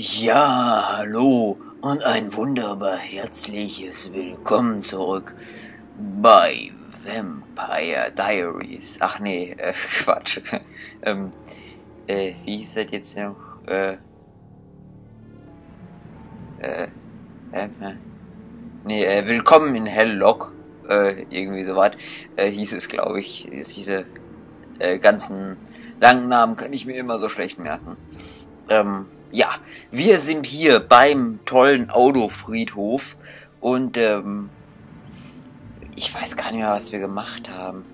Ja, hallo und ein wunderbar herzliches Willkommen zurück bei Vampire Diaries. Ach nee, äh, Quatsch. ähm, äh, wie hieß das jetzt noch? Äh, äh, äh, äh. Nee, äh, Willkommen in Helllock. Äh, irgendwie so was. Äh, hieß es, glaube ich. Diese äh, ganzen langen Namen kann ich mir immer so schlecht merken. Ähm, ja, wir sind hier beim tollen Autofriedhof und ähm, ich weiß gar nicht mehr, was wir gemacht haben.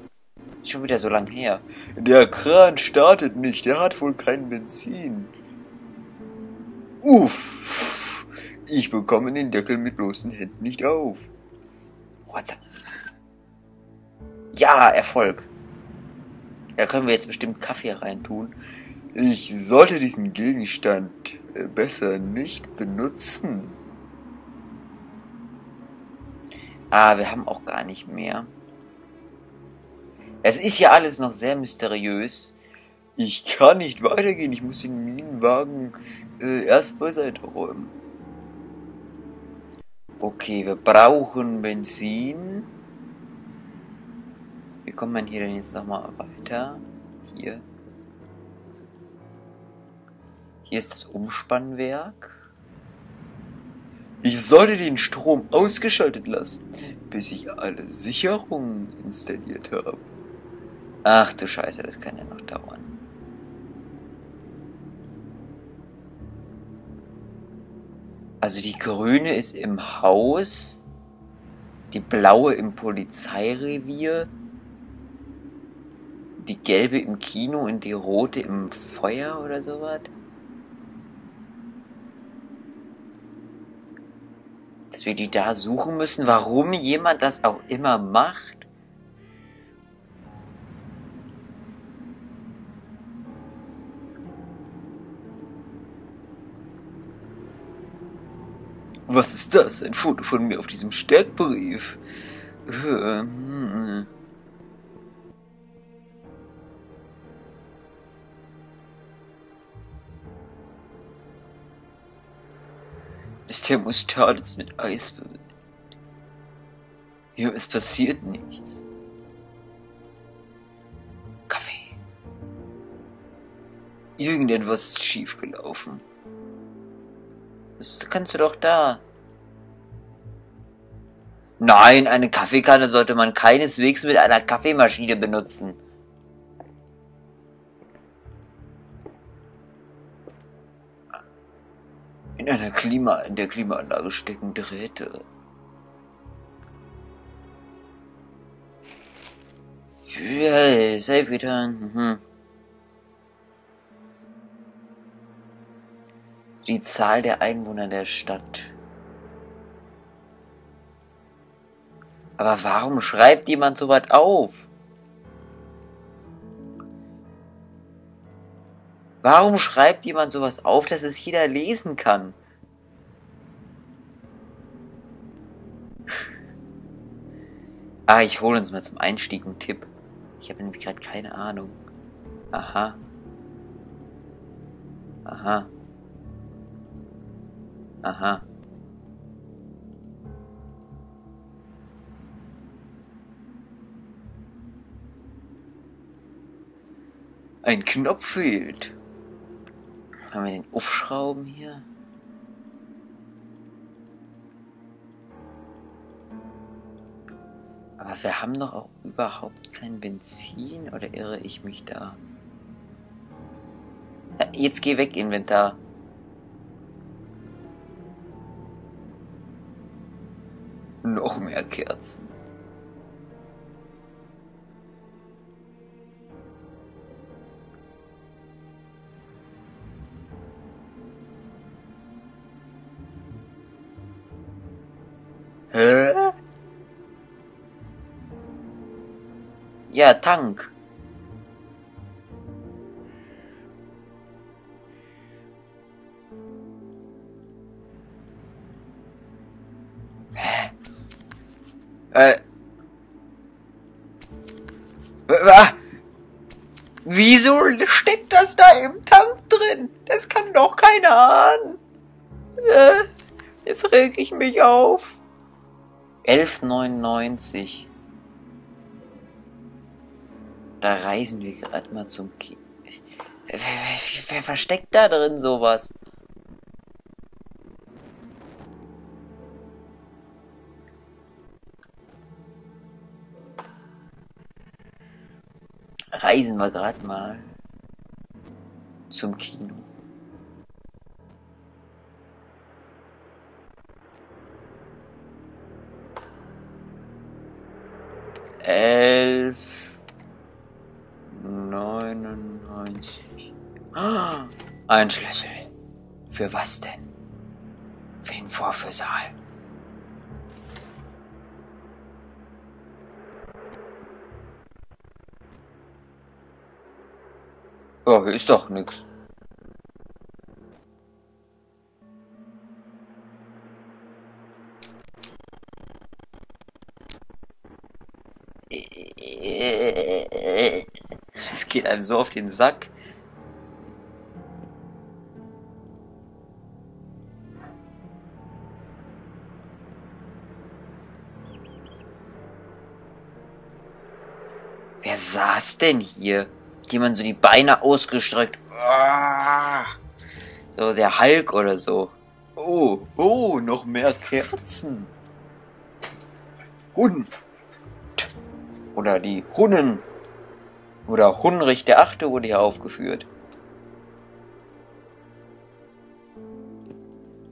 Schon wieder so lang her. Der Kran startet nicht, der hat wohl kein Benzin. Uff, ich bekomme den Deckel mit bloßen Händen nicht auf. What? Ja, Erfolg. Da können wir jetzt bestimmt Kaffee reintun. Ich sollte diesen Gegenstand äh, besser nicht benutzen. Ah, wir haben auch gar nicht mehr. Es ist ja alles noch sehr mysteriös. Ich kann nicht weitergehen. Ich muss den Minenwagen äh, erst beiseite räumen. Okay, wir brauchen Benzin. Wie kommt man hier denn jetzt nochmal weiter? Hier. Hier ist das Umspannwerk. Ich sollte den Strom ausgeschaltet lassen, bis ich alle Sicherungen installiert habe. Ach du Scheiße, das kann ja noch dauern. Also die grüne ist im Haus, die blaue im Polizeirevier, die gelbe im Kino und die rote im Feuer oder sowas. Dass wir die da suchen müssen, warum jemand das auch immer macht. Was ist das? Ein Foto von mir auf diesem Stärkbrief. Hm. Thermostat ist mit Eis bewegt. Ja, es passiert nichts. Kaffee. Irgendetwas ist schiefgelaufen. Das kannst du doch da. Nein, eine Kaffeekanne sollte man keineswegs mit einer Kaffeemaschine benutzen. Einer Klima, in der Klimaanlage stecken Drähte. Ja, safe getan. Mhm. Die Zahl der Einwohner der Stadt. Aber warum schreibt jemand so was auf? Warum schreibt jemand sowas auf, dass es jeder lesen kann? Ah, ich hole uns mal zum Einstieg einen Tipp. Ich habe nämlich gerade keine Ahnung. Aha. Aha. Aha. Ein Knopf fehlt. Können wir den aufschrauben hier? Aber wir haben doch auch überhaupt kein Benzin, oder irre ich mich da? Ja, jetzt geh weg, Inventar. Noch mehr Kerzen. Hä? Ja, Tank. Äh. Wieso steckt das da im Tank drin? Das kann doch keiner ahnen. Äh, jetzt reg ich mich auf. 11,99. Da reisen wir gerade mal zum Kino. Wer, wer, wer, versteckt da drin sowas? Reisen wir gerade mal zum Kino. Elf neunundneunzig. Ah, ein Schlüssel. Für was denn? Für Saal? Ja, hier ist doch nix. Geht einem so auf den Sack. Wer saß denn hier? Jemand so die Beine ausgestreckt. Ah. So der Hulk oder so. Oh, oh, noch mehr Kerzen. Hund. Oder die Hunnen. Oder Hunrich der Achte wurde hier aufgeführt.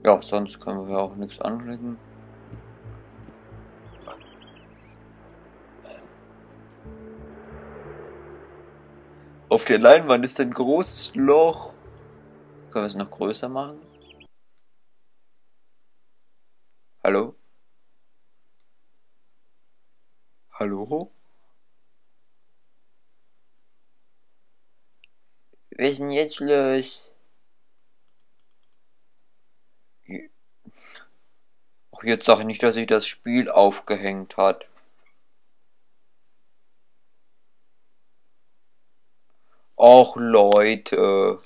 Ja, sonst können wir auch nichts anlegen. Auf der Leinwand ist ein großes Loch. Können wir es noch größer machen? Hallo? Hallo? Ist denn jetzt los? Ach, jetzt sag ich nicht, dass sich das Spiel aufgehängt hat. Och Leute.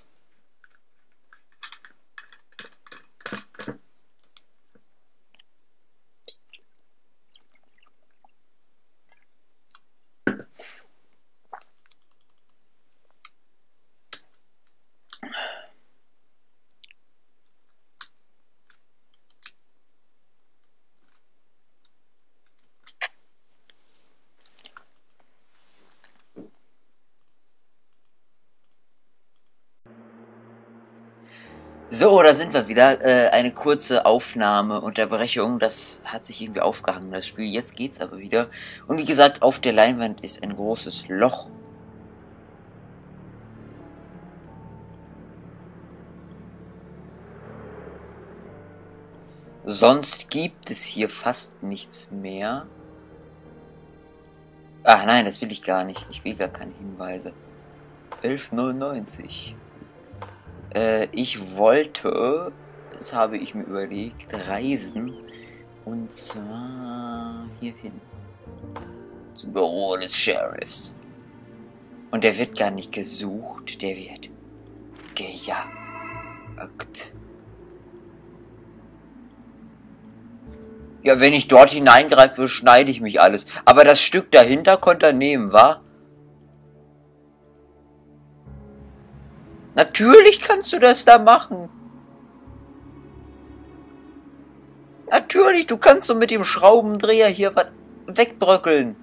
So, da sind wir wieder. Äh, eine kurze Aufnahme, Unterbrechung. Das hat sich irgendwie aufgehangen, das Spiel. Jetzt geht's aber wieder. Und wie gesagt, auf der Leinwand ist ein großes Loch. Sonst gibt es hier fast nichts mehr. Ah, nein, das will ich gar nicht. Ich will gar keine Hinweise. 11,99. Äh, ich wollte, das habe ich mir überlegt, reisen. Und zwar hierhin. Zum Büro des Sheriffs. Und der wird gar nicht gesucht, der wird gejagt. Ja, wenn ich dort hineingreife, schneide ich mich alles. Aber das Stück dahinter konnte er nehmen, wa? Natürlich kannst du das da machen. Natürlich, du kannst so mit dem Schraubendreher hier was wegbröckeln.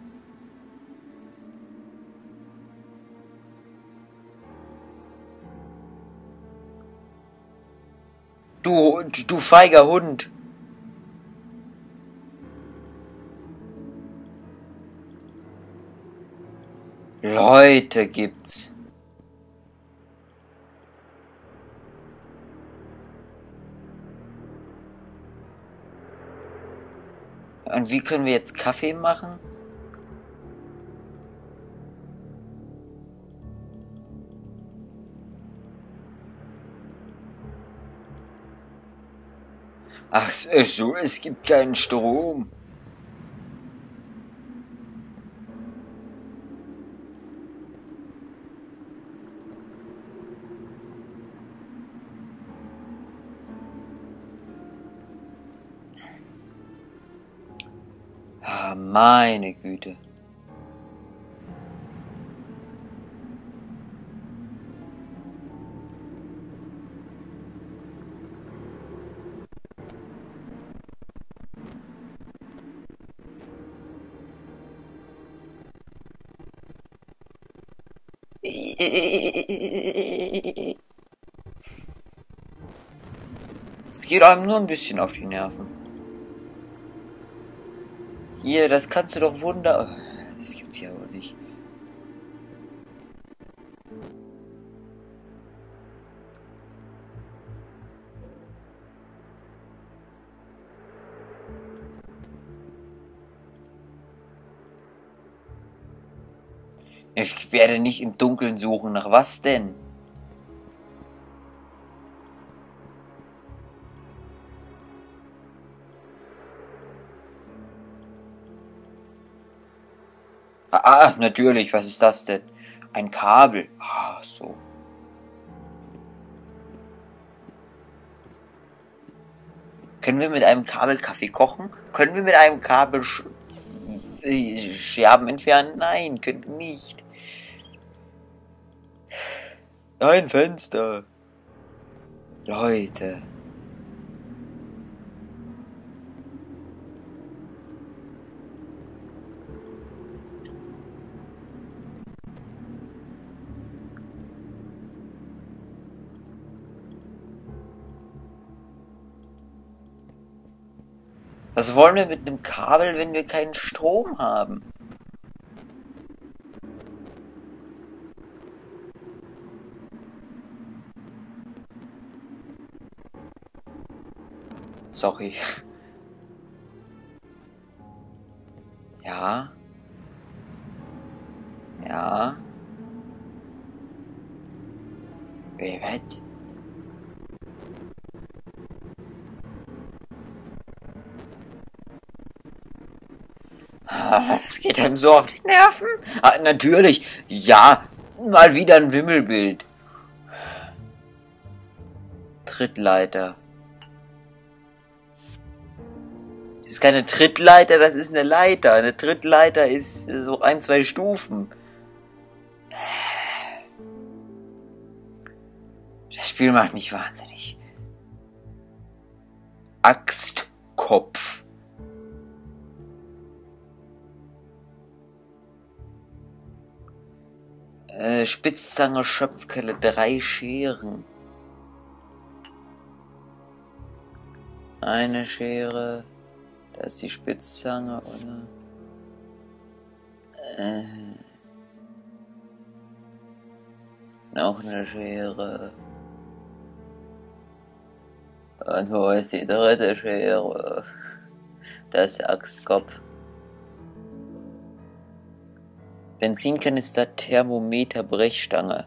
Du, du feiger Hund. Leute gibt's. Und wie können wir jetzt Kaffee machen? Ach so, es gibt keinen Strom. Ah, meine Güte. Es geht einem nur ein bisschen auf die Nerven. Hier, das kannst du doch wunder... Das gibt's ja wohl nicht. Ich werde nicht im Dunkeln suchen. Nach was denn? Ah, natürlich. Was ist das denn? Ein Kabel. Ah, so. Können wir mit einem Kabel Kaffee kochen? Können wir mit einem Kabel Sch Scherben entfernen? Nein, können wir nicht. Ein Fenster. Leute. Was wollen wir mit einem Kabel, wenn wir keinen Strom haben? Sorry. Ja. Wie weit? Ah, das geht einem so auf die Nerven. Ah, natürlich. Ja, mal wieder ein Wimmelbild. Trittleiter. Das ist keine Trittleiter, das ist eine Leiter. Eine Trittleiter ist so ein, zwei Stufen. Das Spiel macht mich wahnsinnig. Axtkopf. Äh, Spitzzange, Schöpfkelle, drei Scheren. Eine Schere. Da ist die Spitzzange, oder? Äh, noch eine Schere. Und wo ist die dritte Schere? Das ist der Axtkopf. Benzinkanister, Thermometer, Brechstange.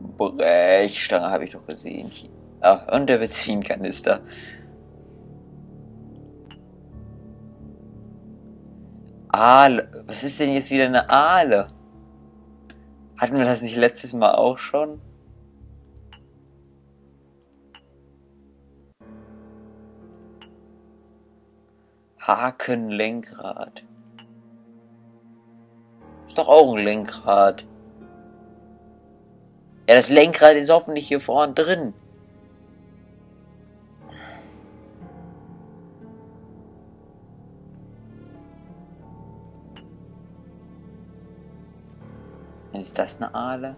Brechstange habe ich doch gesehen. Ach, und der Benzinkanister. Aale. Was ist denn jetzt wieder eine Aale? Hatten wir das nicht letztes Mal auch schon? Hakenlenkrad. Ist doch auch ein Lenkrad. Ja, das Lenkrad ist hoffentlich hier vorne drin. Ist das eine Aale?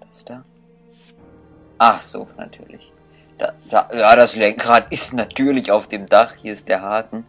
Das da? Ach so, natürlich. Da, da, ja, das Lenkrad ist natürlich auf dem Dach. Hier ist der Haken.